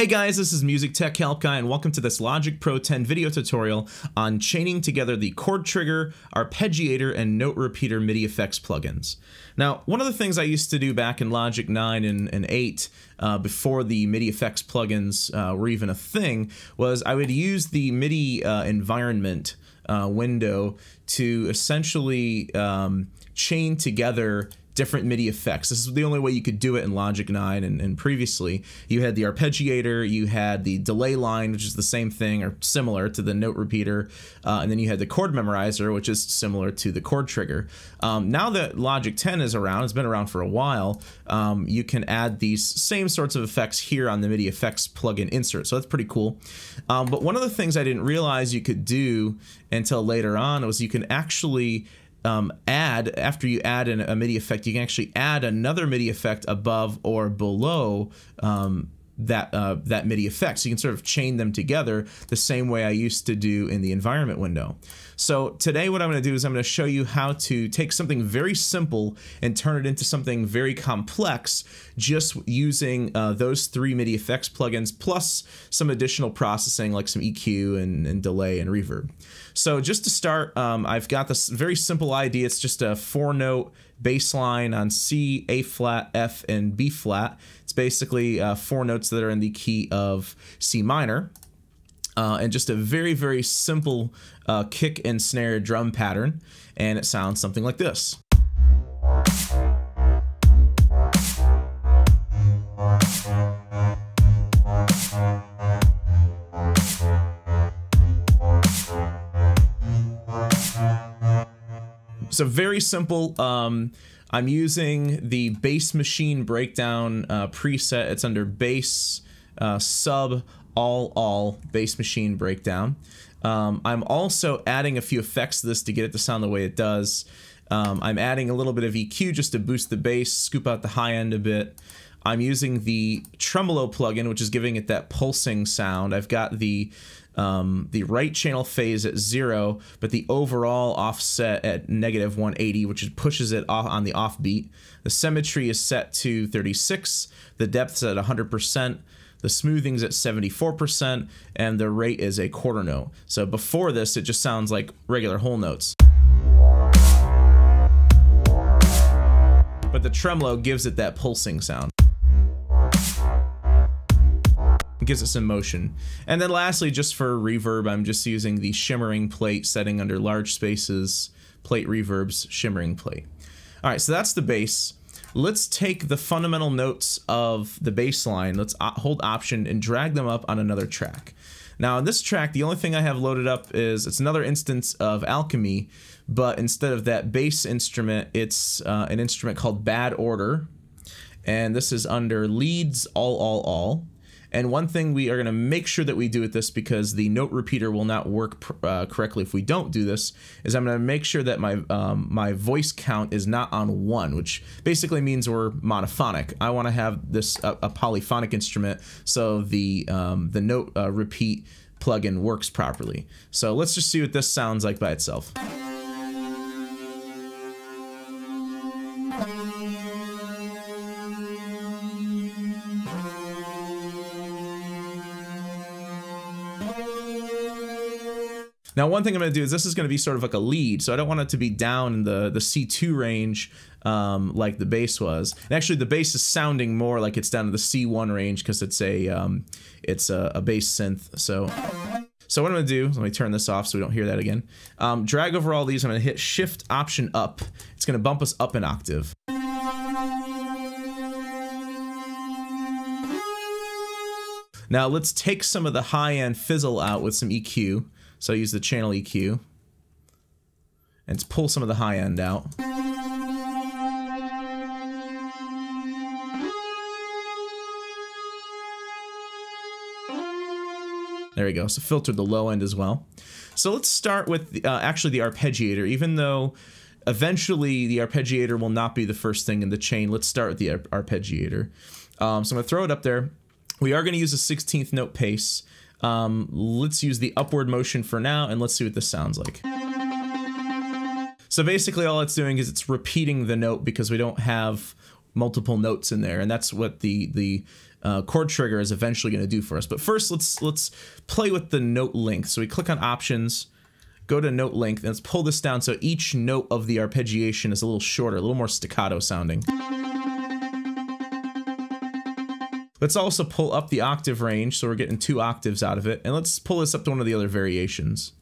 Hey guys, this is Music Tech Help Guy and welcome to this Logic Pro 10 video tutorial on chaining together the chord trigger, arpeggiator, and note repeater MIDI effects plugins. Now, one of the things I used to do back in Logic 9 and, and 8, uh, before the MIDI effects plugins uh, were even a thing, was I would use the MIDI uh, environment uh, window to essentially um, chain together different MIDI effects. This is the only way you could do it in Logic 9 and, and, previously. You had the arpeggiator, you had the delay line, which is the same thing or similar to the note repeater, uh, and then you had the chord memorizer, which is similar to the chord trigger. Um, now that Logic 10 is around, it's been around for a while, um, you can add these same sorts of effects here on the MIDI effects plugin insert. So that's pretty cool. Um, but one of the things I didn't realize you could do until later on was you can actually um, add after you add an, a MIDI effect, you can actually add another MIDI effect above or below um, that uh, that MIDI effect. So you can sort of chain them together the same way I used to do in the environment window. So today what I'm going to do is I'm going to show you how to take something very simple and turn it into something very complex just using uh, those three MIDI effects plugins plus some additional processing like some EQ and, and delay and reverb. So just to start, um, I've got this very simple idea. It's just a four note bass line on C, A flat, F, and B flat. It's basically uh, four notes that are in the key of C minor. Uh, and just a very, very simple uh, kick and snare drum pattern. And it sounds something like this. So very simple. Um, I'm using the bass machine breakdown uh, preset. It's under bass uh, sub all all bass machine breakdown. Um, I'm also adding a few effects to this to get it to sound the way it does. Um, I'm adding a little bit of EQ just to boost the bass, scoop out the high end a bit. I'm using the tremolo plugin, which is giving it that pulsing sound. I've got the um, the right channel phase at zero, but the overall offset at negative 180, which pushes it off on the offbeat. The symmetry is set to 36, the depth's at 100%, the smoothing's at 74%, and the rate is a quarter note. So before this, it just sounds like regular whole notes. But the tremolo gives it that pulsing sound gives it some motion. And then lastly, just for reverb, I'm just using the shimmering plate setting under large spaces, plate reverbs, shimmering plate. All right, so that's the bass. Let's take the fundamental notes of the bass line, let's hold option and drag them up on another track. Now on this track, the only thing I have loaded up is, it's another instance of Alchemy, but instead of that bass instrument, it's uh, an instrument called Bad Order. And this is under leads all, all, all. And one thing we are going to make sure that we do with this because the note repeater will not work uh, correctly if we don't do this is I'm going to make sure that my um, my voice count is not on one, which basically means we're monophonic. I want to have this a, a, polyphonic instrument so the um, the note uh, repeat plugin works properly. So let's just see what this sounds like by itself. Now, one thing I'm going to do is this is going to be sort of like a lead, so I don't want it to be down in the, the C2 range um, like the bass was. And actually, the bass is sounding more like it's down to the C1 range because it's a um, it's a, a bass synth. So. So what I'm gonna do, let me turn this off so we don't hear that again. Um, drag over all these, I'm gonna hit Shift Option Up. It's gonna bump us up an octave. Now let's take some of the high-end fizzle out with some EQ. So I use the channel EQ and pull some of the high end out. There we go. So filtered the low end as well. So let's start with uh, actually the arpeggiator. Even though eventually the arpeggiator will not be the first thing in the chain, let's start with the arpeggiator. Um, so I'm going to throw it up there. We are going to use a 16th note pace. Um, let's use the upward motion for now and let's see what this sounds like. So basically all it's doing is it's repeating the note because we don't have multiple notes in there, and that's what the the uh, chord trigger is eventually going to do for us. But first, let's let's play with the note length. So we click on options, go to note length, and let's pull this down so each note of the arpeggiation is a little shorter, a little more staccato sounding. Let's also pull up the octave range, so we're getting two octaves out of it, and let's pull this up to one of the other variations.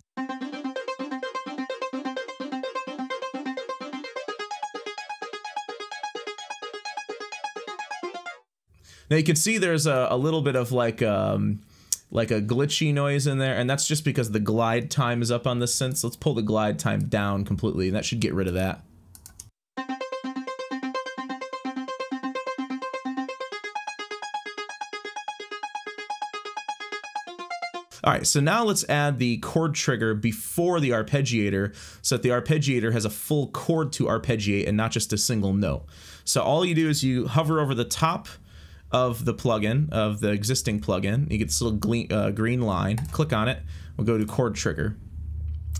Now you can see there's a, a little bit of like um, like a glitchy noise in there, and that's just because the glide time is up on this synth. So let's pull the glide time down completely, and that should get rid of that. All right, so now let's add the chord trigger before the arpeggiator so that the arpeggiator has a full chord to arpeggiate and not just a single note. So all you do is you hover over the top of the plugin, of the existing plugin. You get this little green, uh, green line. Click on it. We'll go to chord trigger.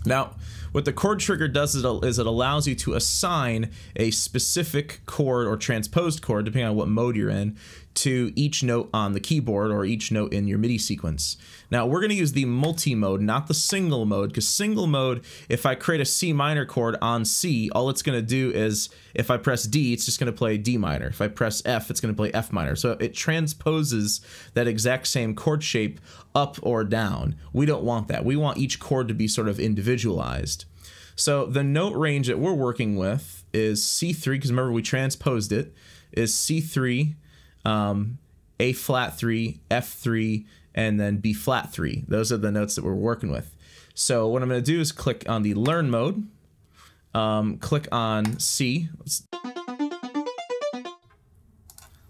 Now, what the chord trigger does is it allows you to assign a specific chord or transposed chord, depending on what mode you're in, to each note on the keyboard or each note in your MIDI sequence. Now we're going to use the multi-mode, not the single mode, because single mode, if I create a C minor chord on C, all it's going to do is, if I press D, it's just going to play D minor. If I press F, it's going to play F minor. So it transposes that exact same chord shape up or down. We don't want that. We want each chord to be sort of individualized. So the note range that we're working with is C3, because remember we transposed it, is C3, um, A flat 3, F3, and then B flat 3. Those are the notes that we're working with. So what I'm going to do is click on the learn mode, um, click on C. Let's,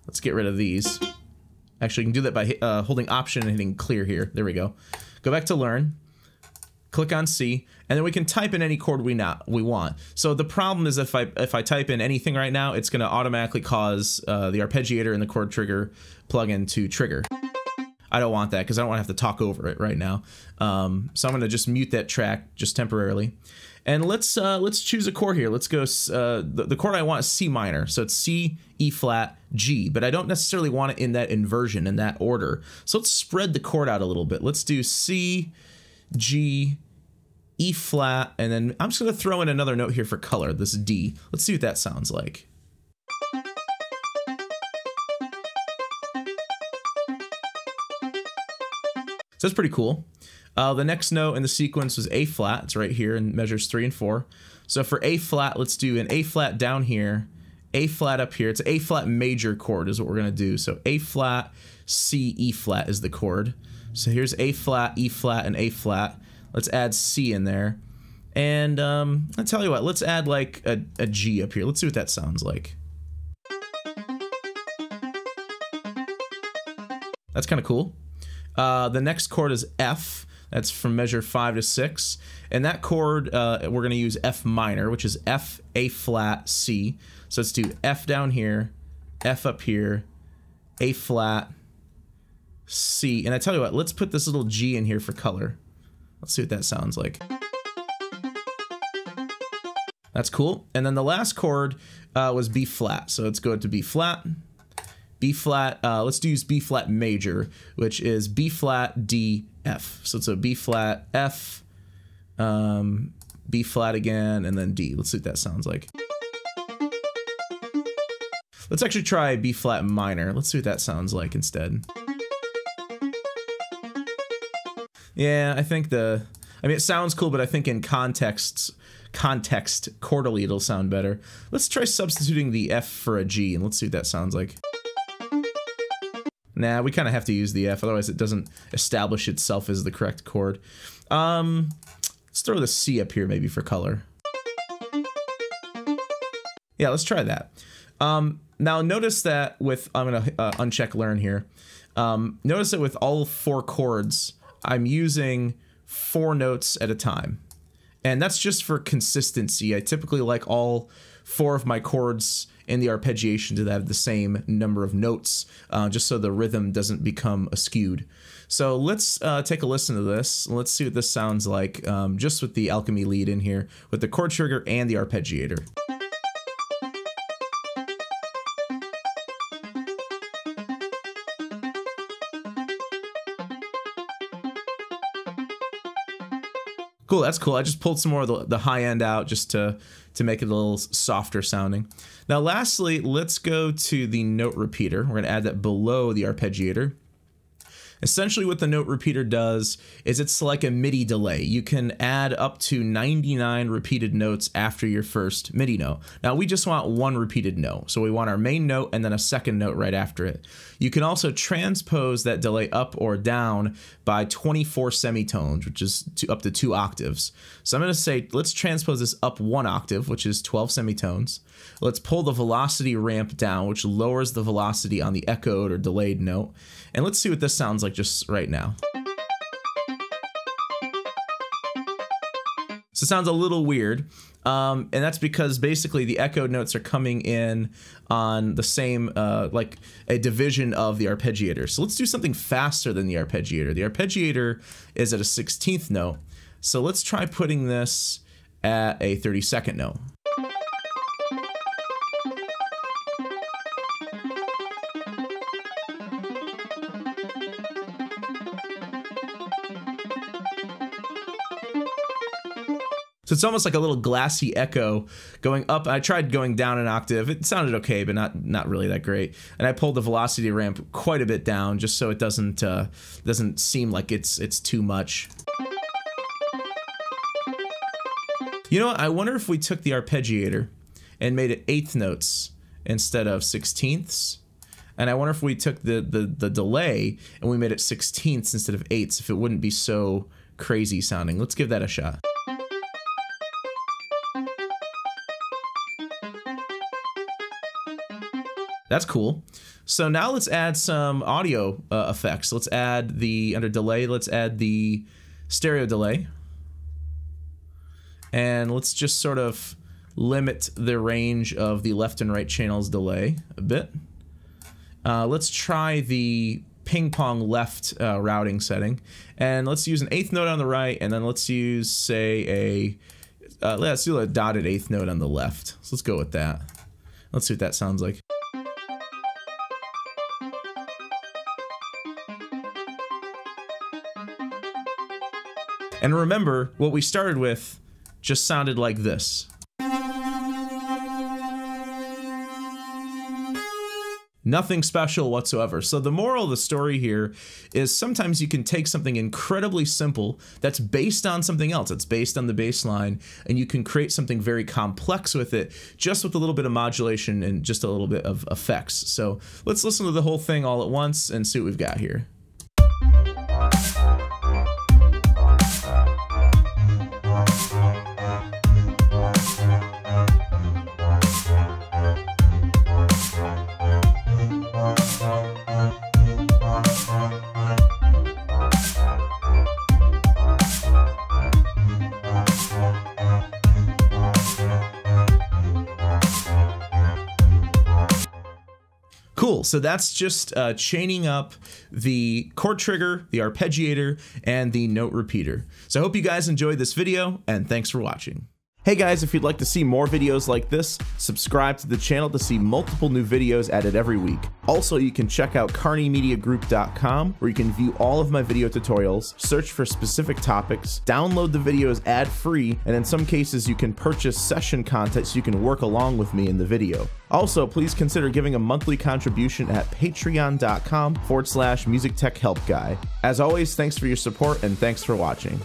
let's get rid of these. Actually, you can do that by uh, holding option and hitting clear here. There we go. Go back to learn click on C, and then we can type in any chord we not we want. So the problem is if I if I type in anything right now, it's going to automatically cause uh, the arpeggiator and the chord trigger plugin to trigger. I don't want that because I don't want to have to talk over it right now. Um, so I'm going to just mute that track just temporarily. And let's uh, let's choose a chord here. Let's go. Uh, the, the chord I want is C minor, so it's C, E flat, G. But I don't necessarily want it in that inversion in that order. So let's spread the chord out a little bit. Let's do C, G, E flat, and then I'm just going to throw in another note here for color, this D. Let's see what that sounds like. So that's pretty cool. Uh, the next note in the sequence was A flat. It's right here and measures three and four. So for A flat, let's do an A flat down here, A flat up here. It's A flat major chord is what we're gonna do. So A flat, C, E flat is the chord. So here's A flat, E flat, and A flat. Let's add C in there. And um, I'll tell you what, let's add like a, a G up here. Let's see what that sounds like. That's kind of cool. Uh, the next chord is F. That's from measure 5 to 6. And that chord, uh, we're going to use F minor, which is F, A flat, C. So let's do F down here, F up here, A flat, C. And I tell you what, let's put this little G in here for color. Let's see what that sounds like. That's cool. And then the last chord uh, was B flat. So let's go to B flat. B flat, uh, let's use B flat major, which is B flat, D, F. So it's a B flat, F, um, B flat again, and then D. Let's see what that sounds like. Let's actually try B flat minor. Let's see what that sounds like instead. Yeah, I think the. I mean, it sounds cool, but I think in contexts, context, chordally, it'll sound better. Let's try substituting the F for a G, and let's see what that sounds like. Nah, we kind of have to use the F, otherwise it doesn't establish itself as the correct chord. Um, let's throw the C up here maybe for color. Yeah, let's try that. Um, now notice that with, I'm gonna uh, uncheck learn here. Um, notice that with all four chords, I'm using four notes at a time. And that's just for consistency. I typically like all four of my chords in the arpeggiation to have the same number of notes, uh, just so the rhythm doesn't become skewed. So let's uh, take a listen to this. Let's see what this sounds like um, just with the alchemy lead in here, with the chord trigger and the arpeggiator. Cool, that's cool. I just pulled some more of the, the high end out just to to make it a little softer sounding. Now, lastly, let's go to the note repeater. We're going to add that below the arpeggiator. Essentially what the note repeater does is it's like a MIDI delay. You can add up to 99 repeated notes after your first MIDI note. Now we just want one repeated note. So we want our main note and then a second note right after it. You can also transpose that delay up or down by 24 semitones, which is up to two octaves. So I'm going to say, let's transpose this up one octave, which is 12 semitones. Let's pull the velocity ramp down, which lowers the velocity on the echoed or delayed note. And let's see what this sounds like just right now. So it sounds a little weird. Um, and that's because basically the echoed notes are coming in on the same, uh, like a division of the arpeggiator. So let's do something faster than the arpeggiator. The arpeggiator is at a 16th note. So let's try putting this at a 32nd note. So it's almost like a little glassy echo going up. I tried going down an octave. It sounded okay, but not not really that great. And I pulled the velocity ramp quite a bit down just so it doesn't uh, doesn't seem like it's it's too much. You know? I wonder if we took the arpeggiator and made it eighth notes instead of sixteenths. And I wonder if we took the, the, the delay and we made it sixteenths instead of eighths, if it wouldn't be so crazy sounding. Let's give that a shot. That's cool. So now let's add some audio uh, effects. Let's add the, under delay, let's add the stereo delay. And let's just sort of limit the range of the left and right channels delay a bit. Uh, let's try the ping pong left uh, routing setting. And let's use an eighth note on the right, and then let's use, say, a, uh, let's do a dotted eighth note on the left. So let's go with that. Let's see what that sounds like. And remember, what we started with just sounded like this. Nothing special whatsoever. So the moral of the story here is sometimes you can take something incredibly simple that's based on something else. It's based on the bass line and you can create something very complex with it just with a little bit of modulation and just a little bit of effects. So let's listen to the whole thing all at once and see what we've got here. Cool. So that's just uh, chaining up the chord trigger, the arpeggiator, and the note repeater. So I hope you guys enjoyed this video, and thanks for watching. Hey guys, if you'd like to see more videos like this, subscribe to the channel to see multiple new videos added every week. Also, you can check out carneymediagroup.com where you can view all of my video tutorials, search for specific topics, download the videos ad-free, and in some cases you can purchase session content so you can work along with me in the video. Also, please consider giving a monthly contribution at patreon.com forward slash music tech help guy. As always, thanks for your support and thanks for watching.